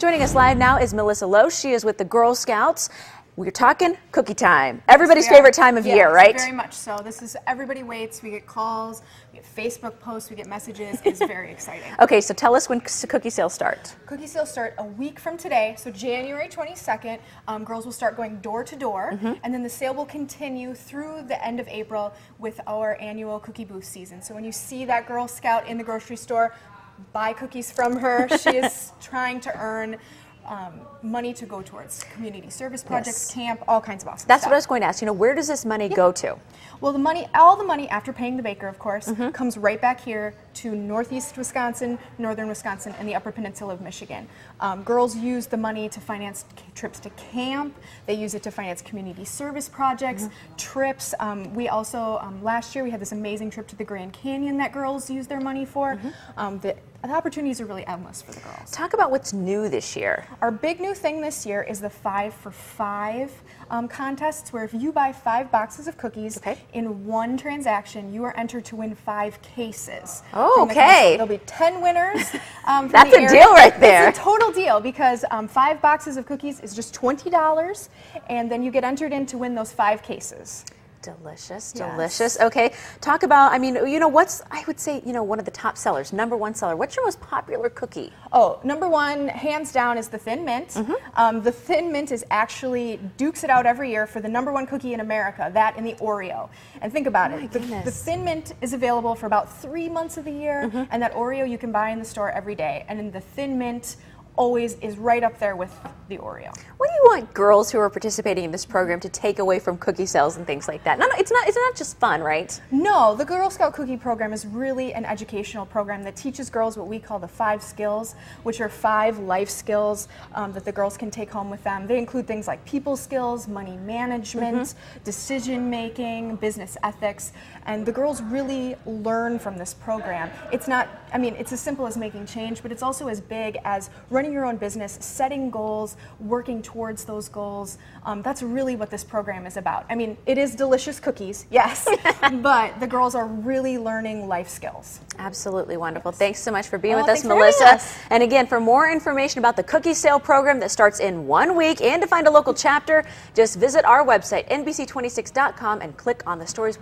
Joining us live now is Melissa Lowe. She is with the Girl Scouts. We're talking cookie time. Everybody's are. favorite time of Yes, year, right? Very much so. This is everybody waits. We get calls, we get Facebook posts, we get messages. It's very exciting. Okay, so tell us when cookie sales start. Cookie sales start a week from today, so January 22nd. Um, girls will start going door to door, Mm-hmm. and then the sale will continue through the end of April with our annual cookie booth season. So when you see that Girl Scout in the grocery store, buy cookies from her. she is trying to earn. Um, money to go towards community service projects, Yes. camp, all kinds of awesome That's stuff. what I was going to ask. You know, where does this money go to? Well, the money, all the money after paying the baker, of course, Mm-hmm. comes right back here to northeast Wisconsin, northern Wisconsin, and the upper peninsula of Michigan. Um, girls use the money to finance trips to camp. They use it to finance community service projects, Mm-hmm. trips. Um, we also, um, last year, we had this amazing trip to the Grand Canyon that girls use their money for. Mm-hmm. Um, the, the opportunities are really endless for the girls. Talk about what's new this year. Our big new thing this year is the five for five um, contests, where if you buy five boxes of cookies Okay. in one transaction, you are entered to win five cases. Oh, from the okay. There'll be ten winners. Um, That's the a area. deal right there. It's a total deal because um, five boxes of cookies is just twenty dollars, and then you get entered in to win those five cases. Delicious, Yes. delicious. Okay, talk about, I mean, you know, what's, I would say, you know, one of the top sellers, number one seller. What's your most popular cookie? Oh, number one, hands down, is the Thin Mint. Mm-hmm. Um, the Thin Mint is actually dukes it out every year for the number one cookie in America, that and the Oreo. And think about it. The, the Oh. Thin Mint is available for about three months of the year, Mm-hmm. and that Oreo you can buy in the store every day. And then the Thin Mint always is right up there with the Oreo. What you want girls who are participating in this program to take away from cookie sales and things like that? No, no, it's not. It's not just fun, right? No, the Girl Scout Cookie Program is really an educational program that teaches girls what we call the five skills, which are five life skills um, that the girls can take home with them. They include things like people skills, money management, decision making, business ethics, and the girls really learn from this program. It's not, I mean, it's as simple as making change, but it's also as big as running your own business, setting goals, working towards those goals. Um, that's really what this program is about. I mean, it is delicious cookies, yes, but the girls are really learning life skills. Absolutely wonderful. Thanks so much for being Oh, with us, thanks for having Melissa. us. And again, for more information about the cookie sale program that starts in one week and to find a local chapter, just visit our website, nbc26.com, and click on the stories.